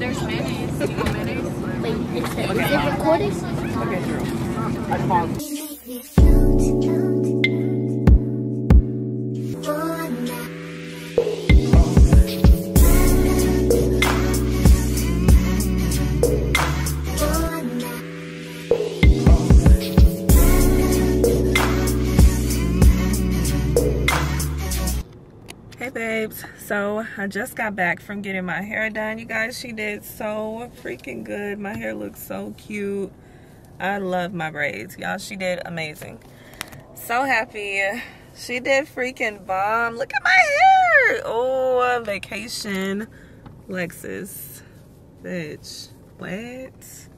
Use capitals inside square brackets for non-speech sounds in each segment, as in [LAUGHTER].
There's mayonnaise. You want mayonnaise? Wait, it's, is it recording? Okay, true. I paused. Babes, so I just got back from getting my hair done. You guys, she did so freaking good. My hair looks so cute. I love my braids. Y'all, she did amazing. So happy. She did freaking bomb. Look at my hair. Oh, vacation. Lexus. Bitch. What?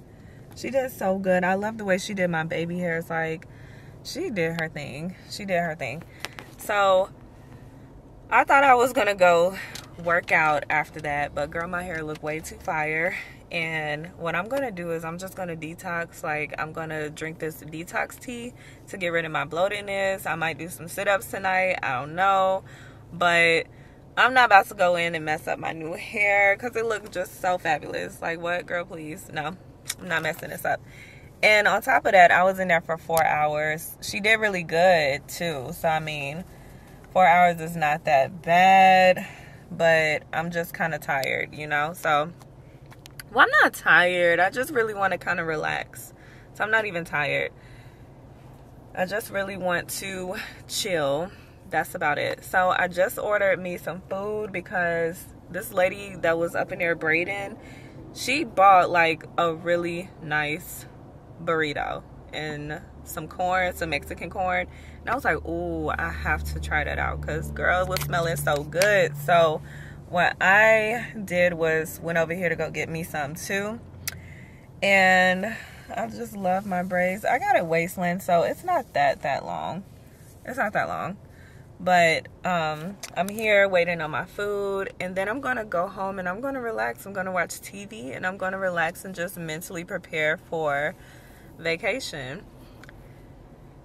She did so good. I love the way she did my baby hair. It's like, she did her thing. She did her thing. So, I thought I was gonna go work out after that, but girl, my hair looked way too fire. And what I'm gonna do is I'm just gonna detox. Like I'm gonna drink this detox tea to get rid of my bloatedness. I might do some sit-ups tonight. I don't know, but I'm not about to go in and mess up my new hair because it looked just so fabulous. Like what, girl? Please, no, I'm not messing this up. And on top of that, I was in there for four hours. She did really good too. So I mean four hours is not that bad but i'm just kind of tired you know? So well i'm not tired. I just really want to kind of relax. So i'm not even tired. I just really want to chill. That's about it. So i just ordered me some food because this lady that was up in there braiding she bought like a really nice burrito and some corn some mexican corn and I was like, ooh, I have to try that out because girl, it was smelling so good. So what I did was went over here to go get me some too. And I just love my braids. I got a waistline, so it's not that that long. It's not that long. But um, I'm here waiting on my food. And then I'm going to go home and I'm going to relax. I'm going to watch TV and I'm going to relax and just mentally prepare for vacation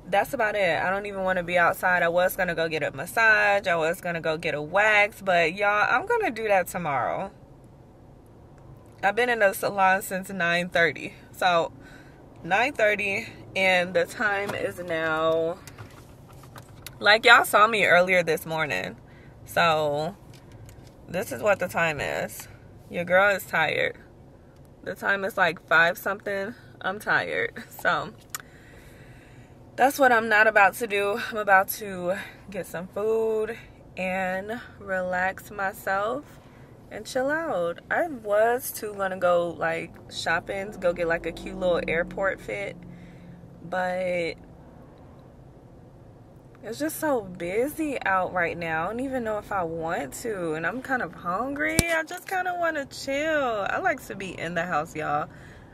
that's about it. I don't even want to be outside. I was going to go get a massage. I was going to go get a wax. But y'all, I'm going to do that tomorrow. I've been in the salon since 9.30. So 9.30 and the time is now... Like y'all saw me earlier this morning. So this is what the time is. Your girl is tired. The time is like 5 something. I'm tired. [LAUGHS] So that's what I'm not about to do. I'm about to get some food and relax myself and chill out. I was too gonna go like shopping, go get like a cute little airport fit, but it's just so busy out right now. I don't even know if I want to, and I'm kind of hungry. I just kind of want to chill. I like to be in the house, y'all.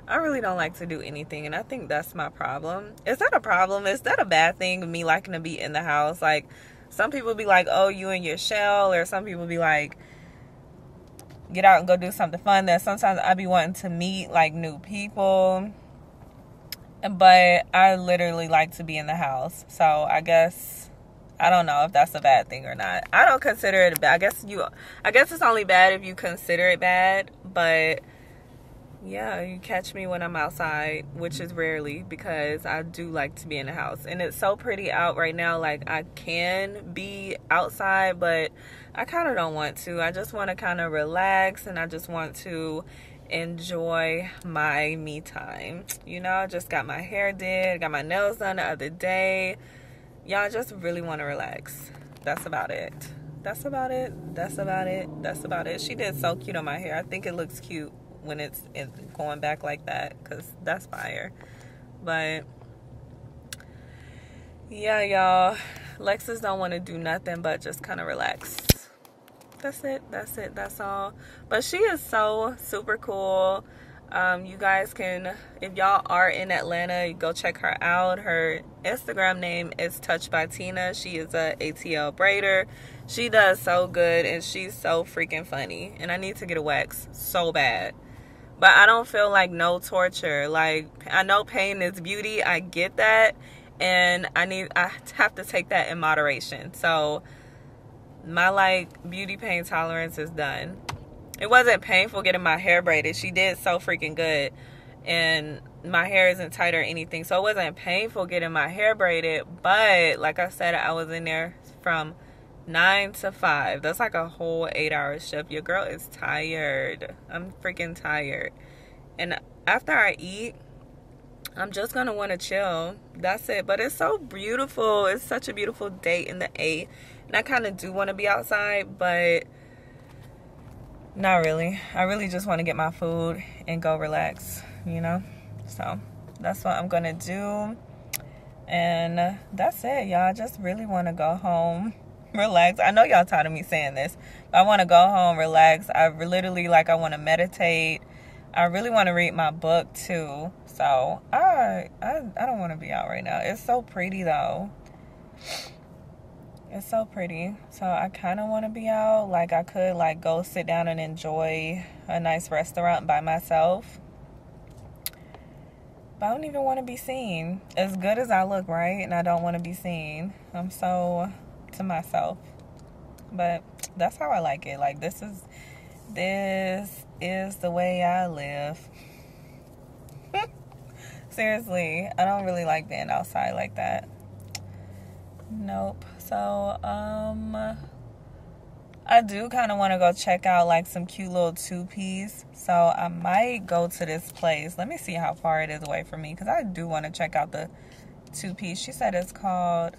I really don't like to do anything, and I think that's my problem. Is that a problem? Is that a bad thing? Me liking to be in the house, like some people be like, "Oh, you in your shell," or some people be like, "Get out and go do something fun." Then sometimes I be wanting to meet like new people, but I literally like to be in the house. So I guess I don't know if that's a bad thing or not. I don't consider it bad. I guess you. I guess it's only bad if you consider it bad, but yeah, you catch me when I'm outside, which is rarely because I do like to be in the house. And it's so pretty out right now. Like, I can be outside, but I kind of don't want to. I just want to kind of relax and I just want to enjoy my me time. You know, I just got my hair did, got my nails done the other day. Y'all just really want to relax. That's about it. That's about it. That's about it. That's about it. She did so cute on my hair. I think it looks cute when it's going back like that because that's fire. But yeah y'all. Lexus don't want to do nothing but just kind of relax. That's it. That's it. That's all. But she is so super cool. Um, you guys can if y'all are in atlanta go check her out. Her instagram name is touched by tina. She is a atl braider. She does so good and she's so freaking funny. And i need to get a wax so bad but I don't feel like no torture. Like I know pain is beauty. I get that, and I need I have to take that in moderation. So my like beauty pain tolerance is done. it wasn't painful getting my hair braided. She did so freaking good. And my hair isn't tight or anything. So it wasn't painful getting my hair braided. But like I said, I was in there from 9 to 5. That's like a whole 8 hour shift. Your girl is tired. I'm freaking tired. And after I eat, I'm just gonna want to chill. That's it. But it's so beautiful. It's such a beautiful day in the A. And I kind of do want to be outside, but not really. I really just want to get my food and go relax, you know? So that's what I'm gonna do. And that's it, y'all. I just really want to go home, relax. I know y'all tired of me saying this, I want to go home, relax. I literally like I want to meditate. I really want to read my book too. So I I I don't want to be out right now. It's so pretty though. It's so pretty. So I kind of want to be out. Like I could like go sit down and enjoy a nice restaurant by myself. But I don't even want to be seen. As good as I look, right? And I don't want to be seen. I'm so to myself. But that's how I like it. Like this is this is the way I live. [LAUGHS] Seriously, I don't really like being outside like that. Nope. So, um, I do kind of want to go check out like some cute little two piece. So I might go to this place. Let me see how far it is away from me because I do want to check out the two piece. She said it's called.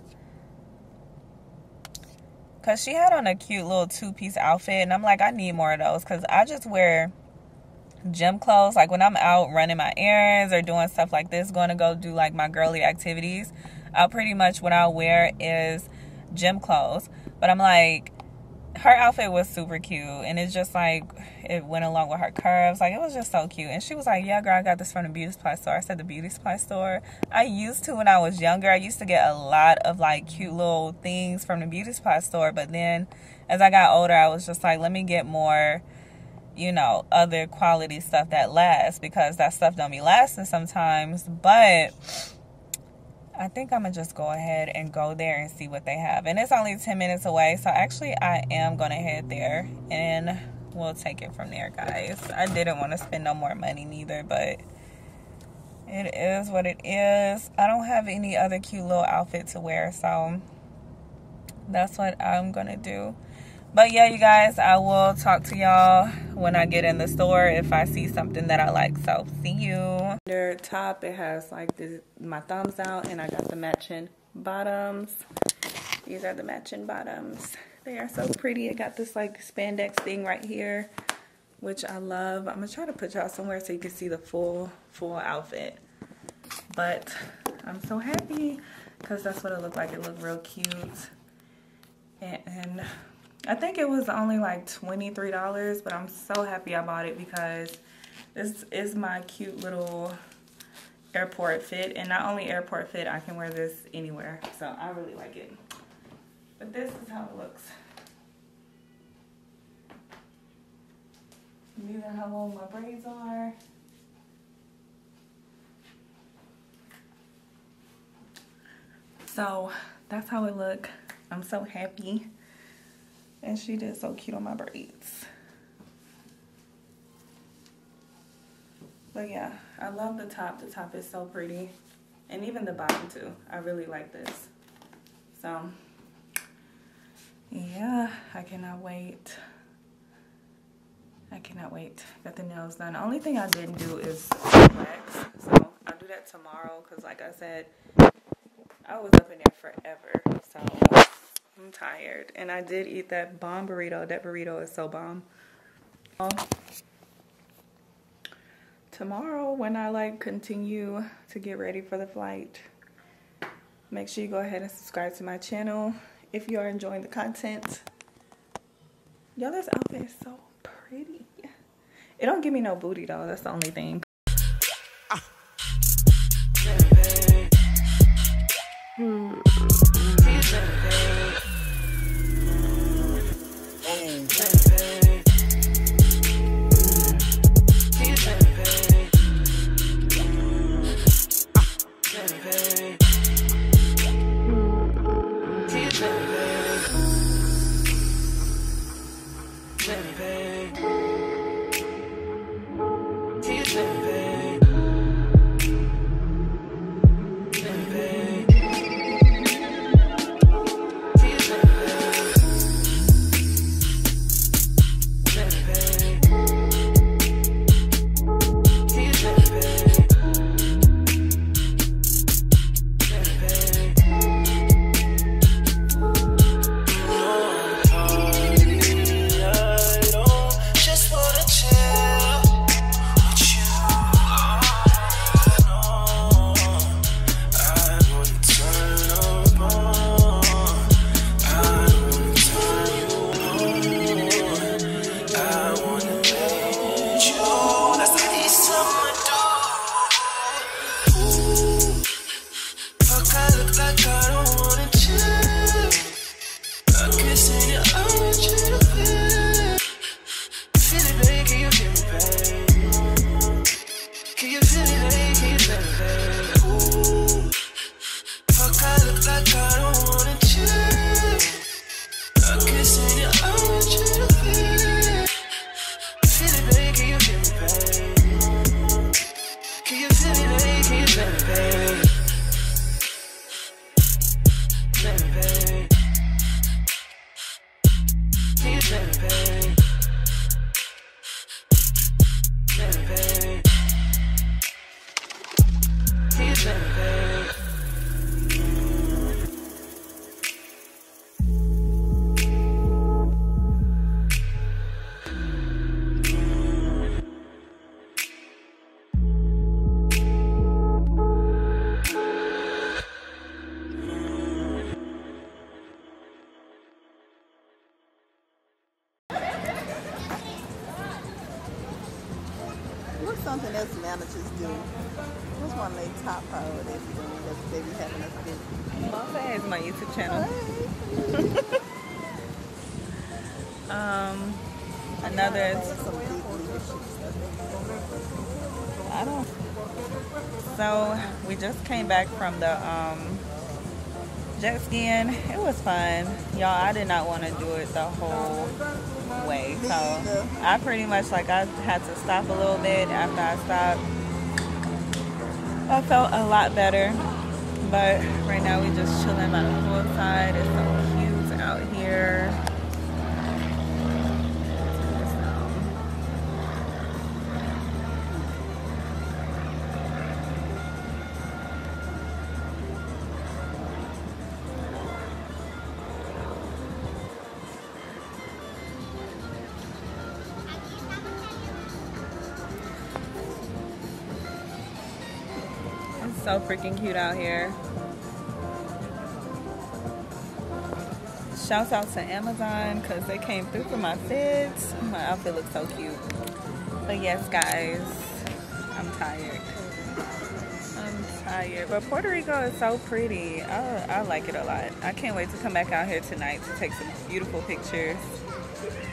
Cause she had on a cute little two piece outfit, and I'm like, I need more of those. Cause I just wear gym clothes. Like when I'm out running my errands or doing stuff like this, going to go do like my girly activities. I'll pretty much what I'll wear is gym clothes. But I'm like, her outfit was super cute and it's just like it went along with her curves. Like it was just so cute. And she was like yeah girl i got this from the beauty supply store. I said the beauty supply store? I used to when i was younger. I used to get a lot of like cute little things from the beauty supply store but then as i got older i was just like let me get more you know other quality stuff that lasts because that stuff don't be lasting sometimes. But I think I'm gonna just go ahead and go there and see what they have. And it's only 10 minutes away, so actually I am gonna head there and we'll take it from there, guys. I didn't want to spend no more money neither, but it is what it is. I don't have any other cute little outfit to wear, so that's what I'm gonna do. But yeah, you guys, I will talk to y'all when I get in the store if I see something that I like. So see you. Under top, it has like this, my thumbs out and I got the matching bottoms. These are the matching bottoms. They are so pretty. It got this like spandex thing right here, which I love. I'm gonna try to put y'all somewhere so you can see the full, full outfit. But I'm so happy because that's what it looked like. It looked real cute. and, and I think it was only like $23, but I'm so happy I bought it because this is my cute little airport fit. And not only airport fit, I can wear this anywhere. So I really like it. But this is how it looks. These are how long my braids are. So that's how it look. I'm so happy. And she did so cute on my braids. But yeah, I love the top. The top is so pretty. And even the bottom too. I really like this. So, yeah, I cannot wait. I cannot wait. Got the nails done. The only thing I didn't do is wax. So, I'll do that tomorrow because like I said, I was up in there forever. So, I'm tired. And I did eat that bomb burrito. That burrito is so bomb. Tomorrow when I like continue to get ready for the flight, make sure you go ahead and subscribe to my channel if you are enjoying the content. Y'all, this outfit is so pretty. It don't give me no booty though. That's the only thing. Baby. Um, another. I don't. So we just came back from the um, jet skiing. It was fun, y'all. I did not want to do it the whole way, so I pretty much like I had to stop a little bit after I stopped. I felt a lot better, but right now we just chilling by the poolside. It's so freaking cute out here. Shouts out to Amazon because they came through for my fits. Oh my outfit looks so cute. But yes, guys, I'm tired. I'm tired. But Puerto Rico is so pretty. I, I like it a lot. I can't wait to come back out here tonight to take some beautiful pictures.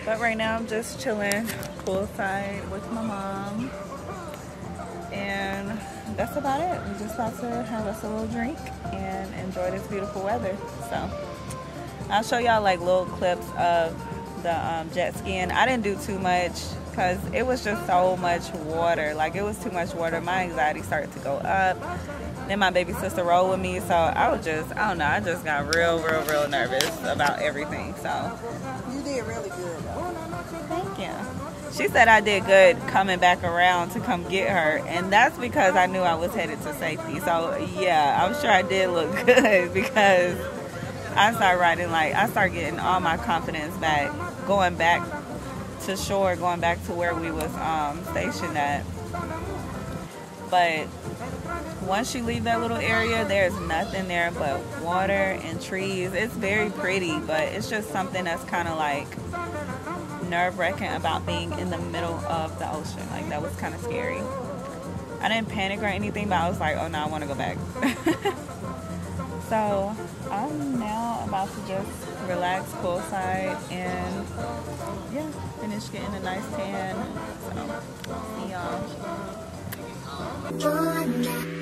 But right now I'm just chilling poolside with my mom. That's about it. We're just about to have us a little drink and enjoy this beautiful weather. So I'll show y'all like little clips of the um, jet skiing. I didn't do too much because it was just so much water. Like it was too much water. My anxiety started to go up. Then my baby sister rolled with me, so I was just, I don't know, I just got real, real, real nervous about everything. So She said I did good coming back around to come get her, and that's because I knew I was headed to safety. So yeah, I'm sure I did look [LAUGHS] good because I started riding like I started getting all my confidence back, going back to shore, going back to where we was um, stationed at. But once you leave that little area, there's nothing there but water and trees. It's very pretty, but it's just something that's kind of like nerve wracking about being in the middle of the ocean. Like that was kind of scary. I didn't panic or anything, but I was like, oh no, I want to go back. [LAUGHS] so I'm now about to just relax poolside and yeah, finish getting a nice tan. So see y'all.